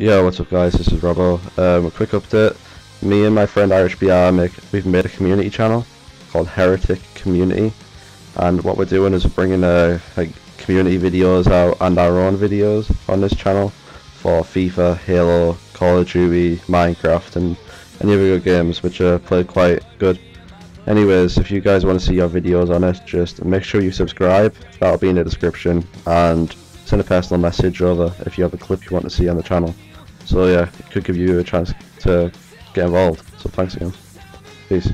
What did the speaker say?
Yo, what's up guys, this is Robbo. Um, a quick update. Me and my friend Irish BR, make, we've made a community channel called Heretic Community. And what we're doing is bringing uh, like community videos out and our own videos on this channel for FIFA, Halo, Call of Duty, Minecraft and any other good games which are played quite good. Anyways, if you guys want to see your videos on it, just make sure you subscribe, that'll be in the description, and send a personal message over if you have a clip you want to see on the channel. So yeah, it could give you a chance to get involved. So thanks again. Peace.